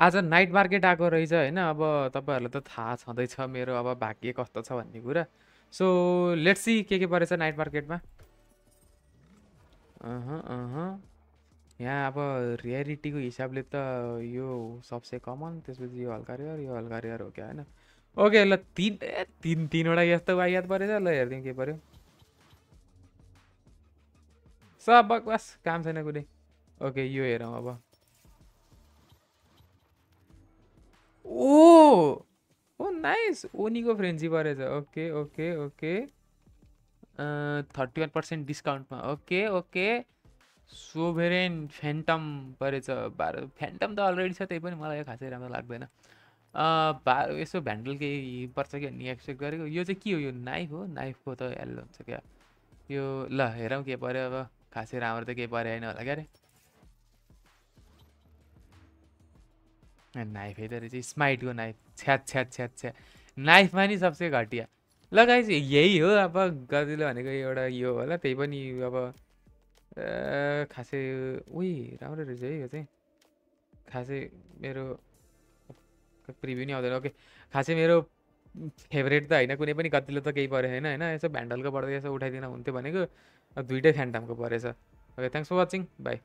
आज night market आएको रहेछ होइन अब तपाईँहरूलाई त थाहा छँदैछ मेरो अब भाग्य कस्तो छ भन्ने कुरा। सो लेट्स सी के के परेछ नाइट मार्केटमा। यहाँ अब रियालिटीको हिसाबले त यो सबसे कमन त्यसपछि यो हल्का रियर यो हल्का रियर हो क्या होइन। ओके ल तिन ए तिन तिनवटा यस्तो वाइयात परेछ। ल हेरिदिउँ के पऱ्यो सब बकवास काम छैन कुनै। ओके यो हेरौँ अब। नाइस ओनीको फ्रेन्जी परेछ okay okay okay thirty one percent डिस्काउन्टमा okay okay सोभेरेन phantom परेछ बाह्र फ्यान्टम त अलरेडी छ त्यही पनि मलाई खासै राम्रो लाग्दैन बा यसो भ्यान्डल केही पर्छ कि भन्ने एक्सपेक्ट गरेको यो चाहिँ के हो यो नाइफ हो नाइफको त एल हुन्छ क्या यो ल हेरौँ के पऱ्यो अब खासै राम्रो त केही पऱ्यो होइन होला क्या अरे नाइफ है रहेछ स्माइटको नाइफ। छ्याट छ्याट छ्याट छ्या। नाइफमा नि सबसे घटिया। ल गाइस यही हो अब गजिलो भनेको एउटा यो होला त्यही पनि अब खासै उही राम्रो रहेछ है यो चाहिँ। खासै मेरो प्रिभ्यू नि आउँदैन। ओके खासै मेरो फेभरेट त होइन कुनै पनि कतिले त केही पऱ्यो होइन होइन? यसो भ्यान्डलको बढ्दै यसो उठाइदिन हुन्थ्यो भनेको दुइटै फ्यान्टामको परेछ। Okay thanks for watching bye